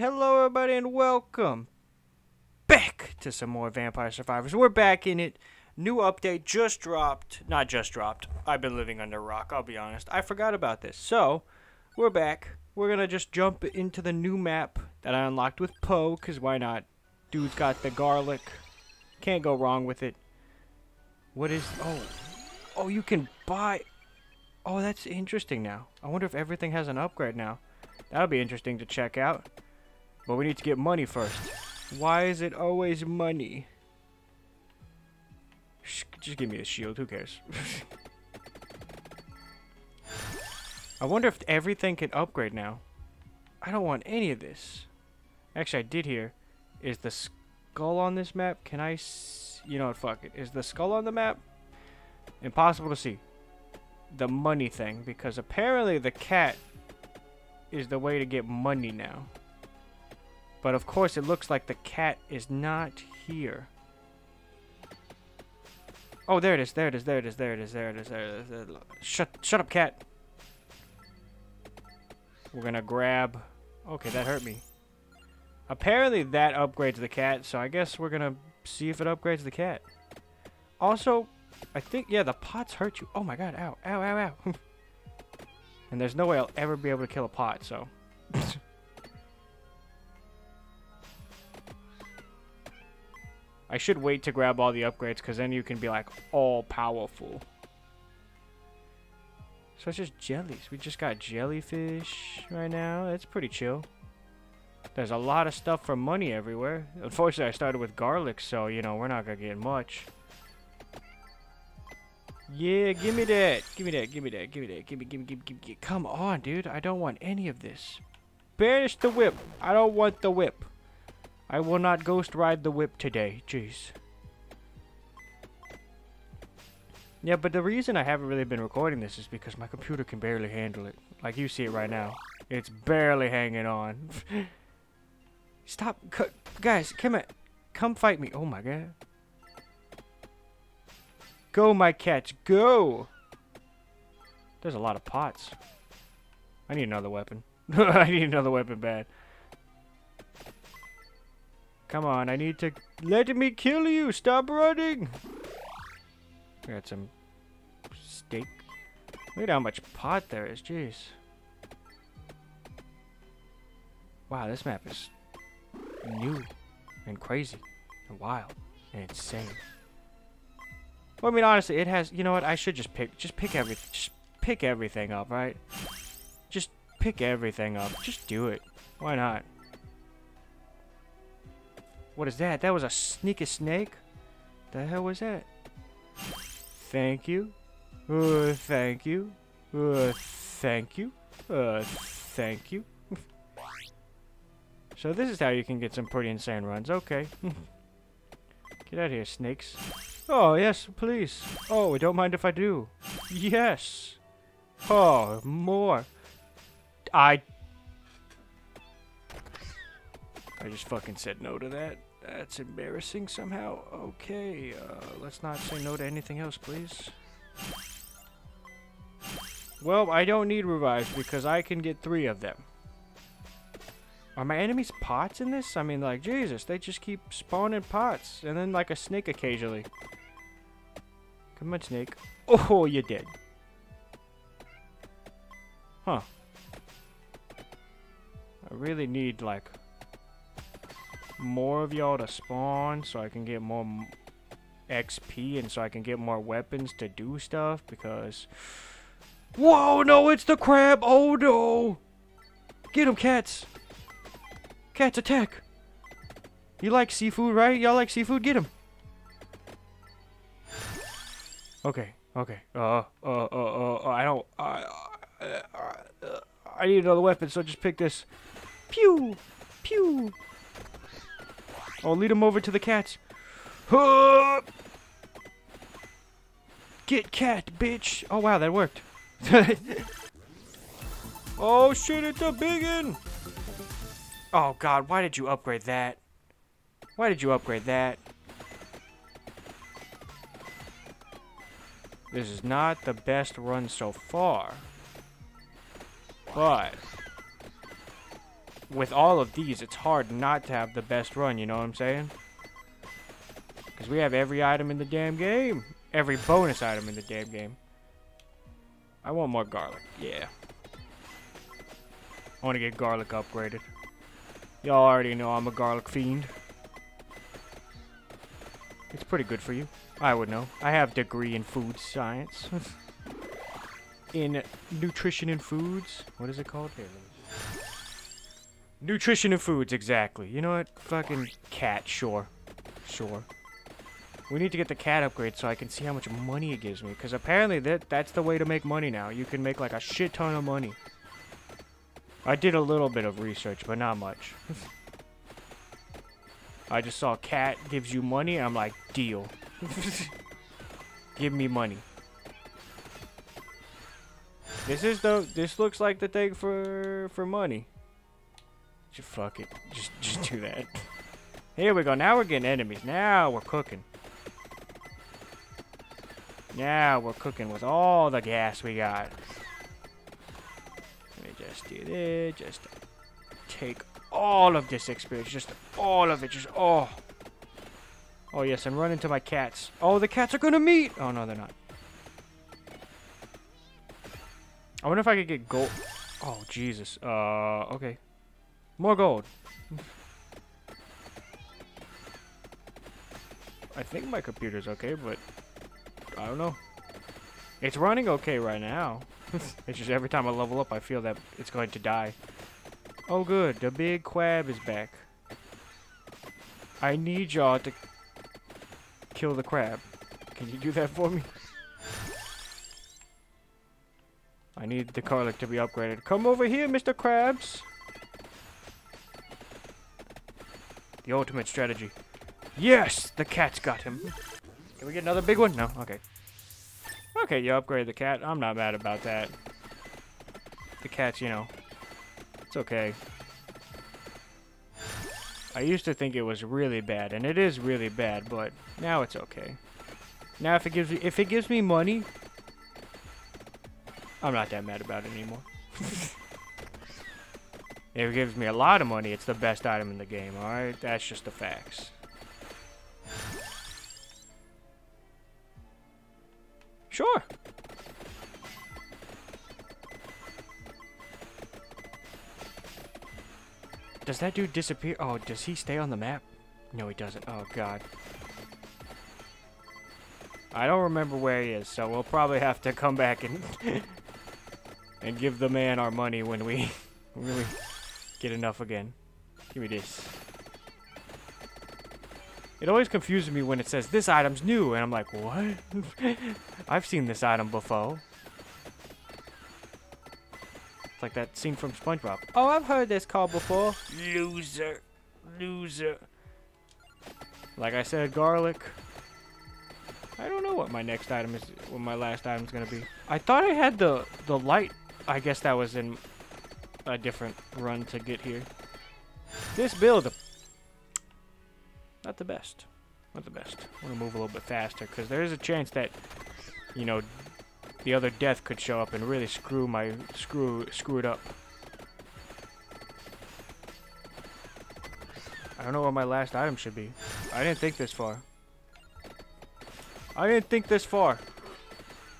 Hello, everybody, and welcome back to some more Vampire Survivors. We're back in it. New update just dropped. Not just dropped. I've been living under a rock, I'll be honest. I forgot about this. So, we're back. We're going to just jump into the new map that I unlocked with Poe, because why not? Dude's got the garlic. Can't go wrong with it. What is... Oh. Oh, you can buy... Oh, that's interesting now. I wonder if everything has an upgrade now. That'll be interesting to check out. But we need to get money first. Why is it always money? Shh, just give me a shield. Who cares? I wonder if everything can upgrade now. I don't want any of this. Actually, I did hear. Is the skull on this map? Can I... you know what? Fuck it. Is the skull on the map? Impossible to see. The money thing. Because apparently the cat is the way to get money now. But of course it looks like the cat is not here. Oh, there it is, there it is, there it is, there it is, there it is, there it is. There it is. Shut, shut up, cat. We're gonna grab... Okay, that hurt me. Apparently that upgrades the cat, so I guess we're gonna see if it upgrades the cat. Also, I think, yeah, the pots hurt you. Oh my god, ow, ow, ow, ow. And there's no way I'll ever be able to kill a pot, so. I should wait to grab all the upgrades, because then you can be, like, all-powerful. So it's just jellies. We just got jellyfish right now. That's pretty chill. There's a lot of stuff for money everywhere. Unfortunately, I started with garlic, so, you know, we're not going to get much. Yeah, give me that. Give me that. Give me that. Give me that. Give me, give me, give me, give me. Come on, dude. I don't want any of this. Banish the whip. I don't want the whip. I will not ghost ride the whip today. Jeez. Yeah, but the reason I haven't really been recording this is because my computer can barely handle it. Like you see it right now. It's barely hanging on. Stop. Guys, come at. Come fight me. Oh my god. Go, my catch, go! There's a lot of pots. I need another weapon. I need another weapon bad. Come on, I need to... Let me kill you! Stop running! We got some steak. Look at how much pot there is, jeez. Wow, this map is new and crazy and wild and insane. Well, I mean, honestly, it has. You know what? I should just pick. Just pick every. Just pick everything up, right? Just pick everything up. Just do it. Why not? What is that? That was a sneaky snake. The hell was that? Thank you. Uh, thank you. Uh, thank you. Uh, thank you. so this is how you can get some pretty insane runs. Okay. get out of here, snakes. Oh, yes, please. Oh, don't mind if I do. Yes. Oh, more. I... I just fucking said no to that. That's embarrassing somehow. Okay, uh, let's not say no to anything else, please. Well, I don't need revives because I can get three of them. Are my enemies pots in this? I mean, like, Jesus, they just keep spawning pots. And then, like, a snake occasionally. Come on, snake. Oh, you're dead. Huh. I really need, like, more of y'all to spawn so I can get more XP and so I can get more weapons to do stuff because... Whoa, no, it's the crab! Oh, no! Get him, cats! Cats, attack! You like seafood, right? Y'all like seafood? Get him! Okay, okay. Uh, uh, uh, uh, uh I don't. I, uh, uh, I need another weapon, so just pick this. Pew! Pew! Oh, lead him over to the cats. Huh! Get cat, bitch! Oh, wow, that worked. oh, shit, it's a biggin! Oh, God, why did you upgrade that? Why did you upgrade that? This is not the best run so far. But... with all of these, it's hard not to have the best run, you know what I'm saying? Because we have every item in the damn game. Every bonus item in the damn game. I want more garlic. Yeah. I want to get garlic upgraded. Y'all already know I'm a garlic fiend. It's pretty good for you. I would know. I have degree in food science. in nutrition and foods. What is it called? Here, nutrition and foods, exactly. You know what? Fucking cat, sure. Sure. We need to get the cat upgrade so I can see how much money it gives me. Because apparently that that's the way to make money now. You can make like a shit ton of money. I did a little bit of research, but not much. I just saw cat gives you money, I'm like, deal. Give me money. This is the this looks like the thing for for money. Fuck it. Just just do that. Here we go. Now we're getting enemies. Now we're cooking. Now we're cooking with all the gas we got. Let me just do this. Just take all of this experience. Just all of it. Just, oh. Oh, yes, and run into my cats. Oh, the cats are going to meet. Oh, no, they're not. I wonder if I could get gold. Oh, Jesus. Uh, okay. More gold. I think my computer's okay, but I don't know. It's running okay right now. it's just every time I level up, I feel that it's going to die. Oh good, the big crab is back. I need y'all to kill the crab. Can you do that for me? I need the garlic to be upgraded. Come over here, Mr. Krabs. The ultimate strategy. Yes! The cat's got him. Can we get another big one? No? Okay. Okay, you upgrade the cat. I'm not mad about that. The cat's, you know, it's okay. I used to think it was really bad, and it is really bad, but now it's okay. Now if it gives me if it gives me money, I'm not that mad about it anymore. If it gives me a lot of money, it's the best item in the game, alright? That's just the facts. Sure. Does that dude disappear? Oh, does he stay on the map? No, he doesn't. Oh, God. I don't remember where he is, so we'll probably have to come back and and give the man our money when we really get enough again. Give me this. It always confuses me when it says, this item's new, and I'm like, what? I've seen this item before. It's like that scene from SpongeBob. Oh, I've heard this call before. Loser. Loser. Like I said, garlic. I don't know what my next item is, what my last item is going to be. I thought I had the, the light. I guess that was in a different run to get here. This build, not the best. Not the best. I want to move a little bit faster because there is a chance that, you know, the other death could show up and really screw my screw screw it up. I don't know what my last item should be. I didn't think this far. I didn't think this far.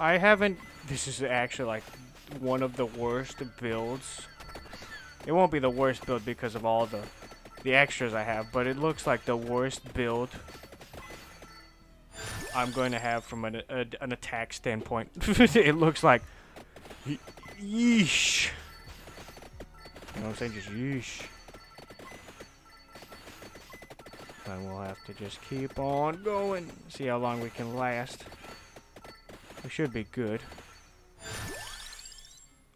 I haven't... This is actually like one of the worst builds. It won't be the worst build because of all the the extras I have, but it looks like the worst build I'm going to have from an, a, an attack standpoint. it looks like... Yeesh. You know what I'm saying? Just yeesh. And we'll have to just keep on going. See how long we can last. We should be good.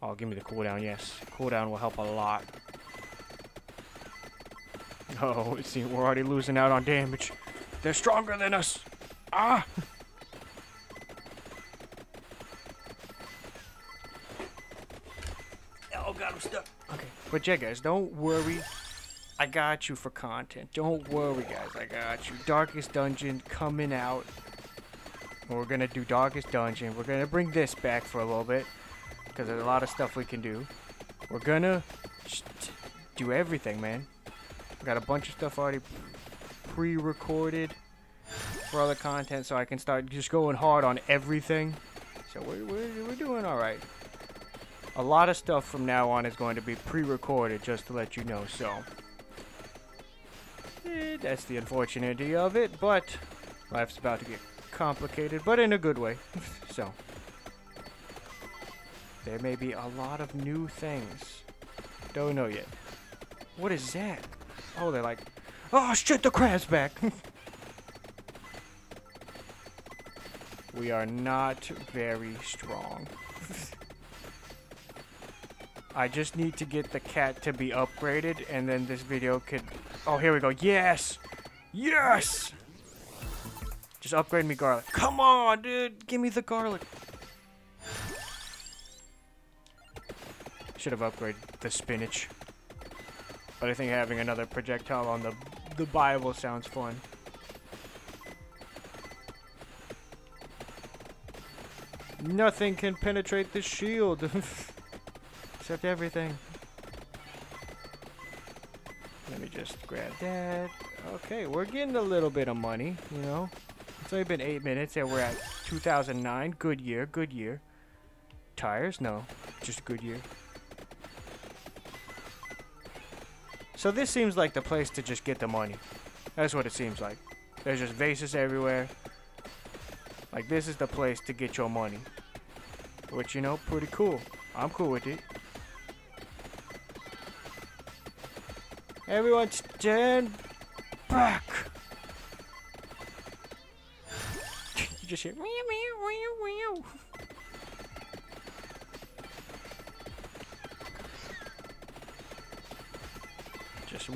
Oh, give me the cooldown, yes. Cooldown will help a lot. Oh, see, we're already losing out on damage. They're stronger than us. Ah! oh god, I'm stuck. Okay. But yeah, guys, don't worry. I got you for content. Don't worry, guys. I got you. Darkest Dungeon coming out. We're gonna do Darkest Dungeon. We're gonna bring this back for a little bit. Because there's a lot of stuff we can do. We're gonna do everything, man. I got a bunch of stuff already pre-recorded for other content, so I can start just going hard on everything. So we're, we're, we're doing all right. A lot of stuff from now on is going to be pre-recorded, just to let you know, so... Eh, that's the unfortunatity of it, but life's about to get complicated, but in a good way. so... There may be a lot of new things. Don't know yet. What is that? Oh, they're like... Oh, shit, the crab's back! we are not very strong. I just need to get the cat to be upgraded, and then this video could... Oh, here we go. Yes! Yes! Just upgrade me garlic. Come on, dude! Give me the garlic. Should have upgraded the spinach. But I think having another projectile on the, the Bible sounds fun. Nothing can penetrate the shield. Except everything. Let me just grab that. Okay, we're getting a little bit of money, you know. It's only been 8 minutes and we're at 2009. Good year, good year. Tires? No, just a good year. So this seems like the place to just get the money. That's what it seems like. There's just vases everywhere. Like, this is the place to get your money. Which, you know, pretty cool. I'm cool with it. Everyone stand back! you just hear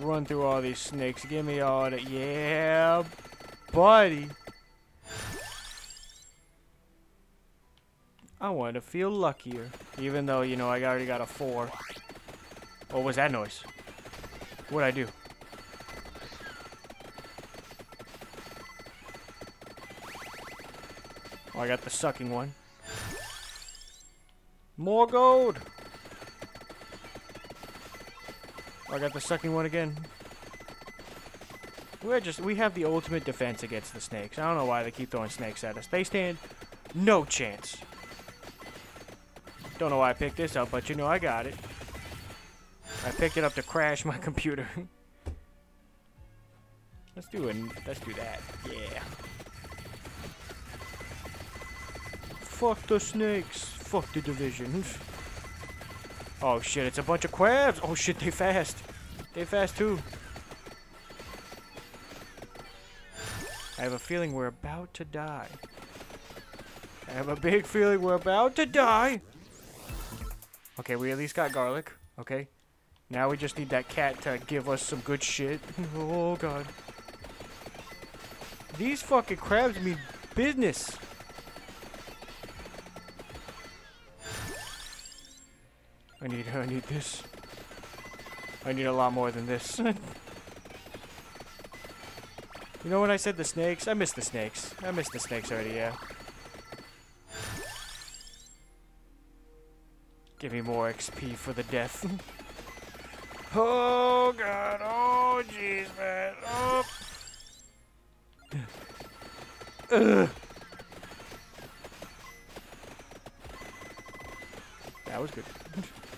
run through all these snakes. Give me all the yeah, buddy. I want to feel luckier, even though you know I already got a four. Oh, what was that noise? What'd I do? Oh, I got the sucking one. More gold! I got the sucking one again. We're just, we have the ultimate defense against the snakes. I don't know why they keep throwing snakes at us. They stand no chance. Don't know why I picked this up, but you know I got it. I picked it up to crash my computer. let's do it. Let's do that. Yeah. Fuck the snakes. Fuck the division. Oh shit, it's a bunch of crabs. Oh shit, they fast. They fast too. I have a feeling we're about to die. I have a big feeling we're about to die. Okay, we at least got garlic. Okay. Now we just need that cat to give us some good shit. oh, God. These fucking crabs mean business. I need, I need this. I need a lot more than this. you know when I said the snakes? I miss the snakes. I miss the snakes already, yeah. Give me more XP for the death. oh god, oh jeez, man. Oh. Ugh. That was good.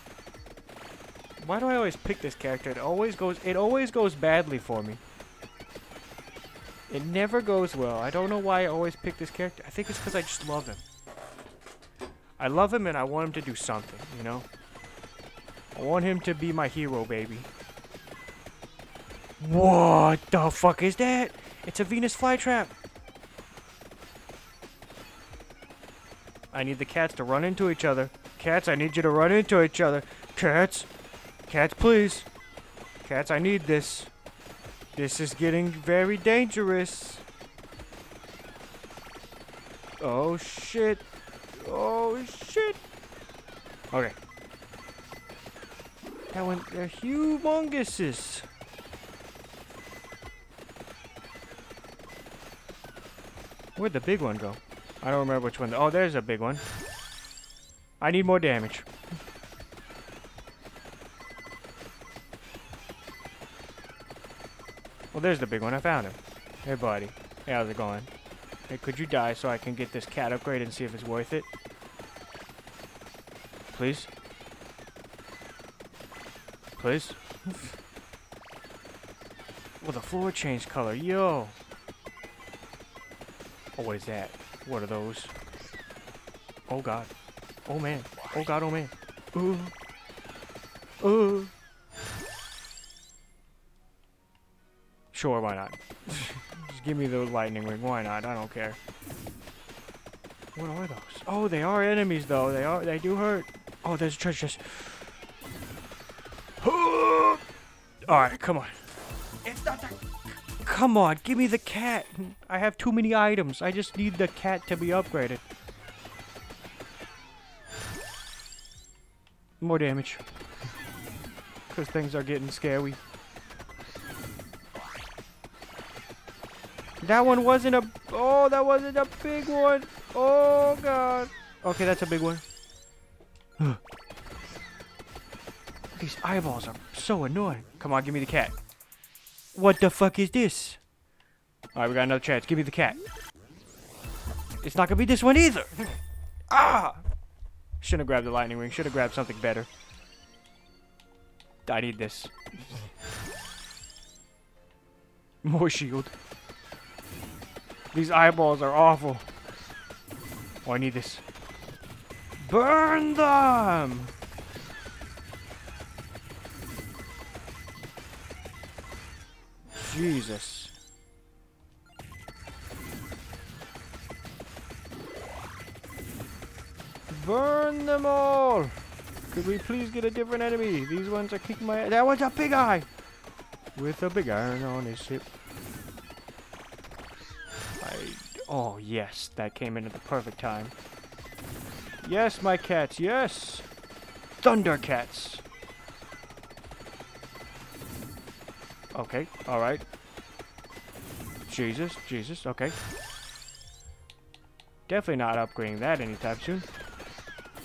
Why do I always pick this character? It always goes it always goes badly for me. It never goes well. I don't know why I always pick this character. I think it's because I just love him. I love him and I want him to do something, you know? I want him to be my hero, baby. What the fuck is that? It's a Venus flytrap. I need the cats to run into each other. Cats, I need you to run into each other. Cats. Cats, please. Cats, I need this. This is getting very dangerous. Oh, shit. Oh, shit. Okay. That one, they're humongous. Where'd the big one go? I don't remember which one. Oh, there's a big one. I need more damage. Well, there's the big one. I found him. Hey, buddy. Hey, how's it going? Hey, could you die so I can get this cat upgrade and see if it's worth it? Please? Please? well, the floor changed color. Yo! Oh, what is that? What are those? Oh, God. Oh, man. Oh, God, oh, man. Ooh. Ooh. Sure, why not? Just give me the lightning ring. Why not? I don't care. What are those? Oh, they are enemies, though. They are. They do hurt. Oh, there's a treasure chest. All right, come on. It's not that. Come on, give me the cat. I have too many items. I just need the cat to be upgraded. More damage. Because things are getting scary. That one wasn't a... Oh, that wasn't a big one. Oh, God. Okay, that's a big one. These eyeballs are so annoying. Come on, give me the cat. What the fuck is this? Alright, we got another chance. Give me the cat. It's not gonna be this one either. ah! Shouldn't have grabbed the lightning ring. Should have grabbed something better. I need this. More shield. These eyeballs are awful. Oh, I need this. Burn them! Jesus. Burn them all! Could we please get a different enemy? These ones are kicking my... That one's a big eye! With a big iron on his hip. Oh, yes. That came in at the perfect time. Yes, my cats. Yes. Thundercats. Okay. All right. Jesus. Jesus. Okay. Definitely not upgrading that anytime soon.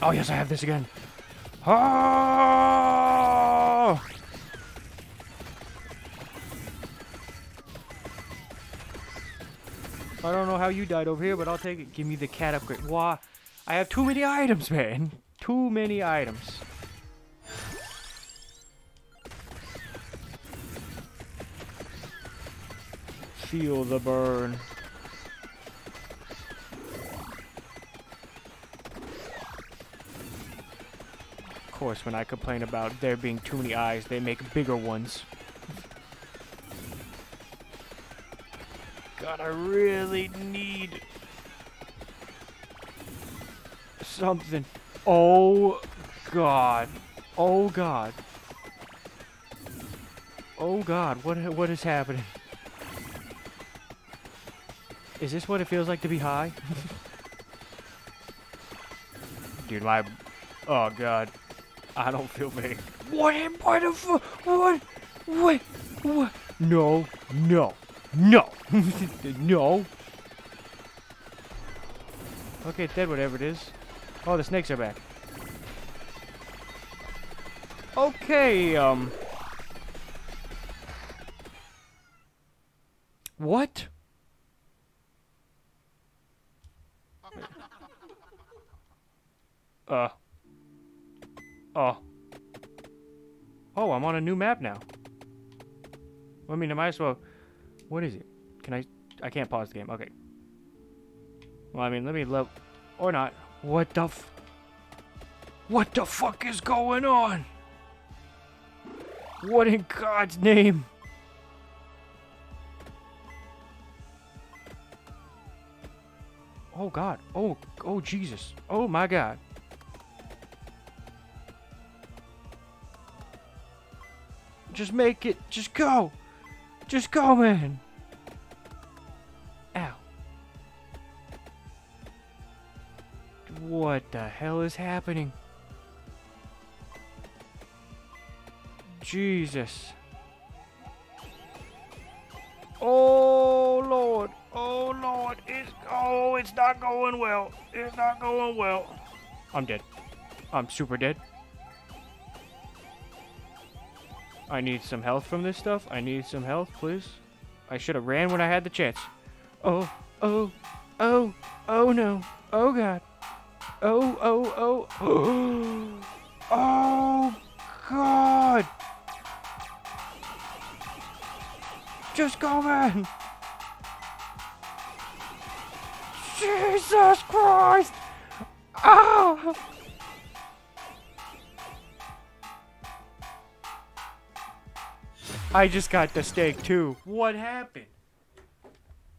Oh, yes, I have this again. Oh! I don't know how you died over here, but I'll take it. Give me the cat upgrade. Why? I have too many items, man. Too many items. Feel the burn. Of course, when I complain about there being too many eyes, they make bigger ones. I really need something. Oh, God. Oh, God. Oh, God. What, what is happening? Is this what it feels like to be high? Dude, my... Oh, God. I don't feel big. What? What the? What? What? What? No. No. No! no! Okay, dead, whatever it is. Oh, the snakes are back. Okay, um... What? Uh. Oh. Oh, I'm on a new map now. I mean, I might as well... What is it? Can I... I can't pause the game. Okay. Well, I mean, let me look. Or not. What the f... What the fuck is going on? What in God's name? Oh God. Oh, oh Jesus. Oh my God. Just make it. Just go. Just go, man. Ow. What the hell is happening? Jesus. Oh, Lord. Oh, Lord. It's, oh, it's not going well. It's not going well. I'm dead. I'm super dead. I need some health from this stuff. I need some health, please. I should have ran when I had the chance. Oh, oh, oh, oh no. Oh god. Oh, oh, oh. Oh, God. Just go, man. Jesus Christ. Ah. I just got the steak too. What happened?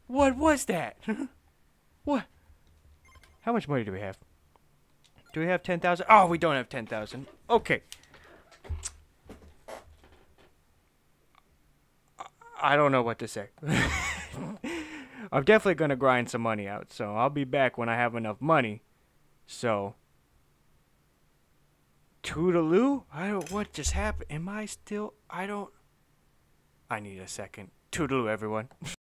What was that? what? How much money do we have? Do we have 10,000? Oh, we don't have 10,000. Okay. I don't know what to say. I'm definitely going to grind some money out, so I'll be back when I have enough money. So, Toodaloo? I don't, what just happened? Am I still, I don't, I need a second. Toodaloo, everyone.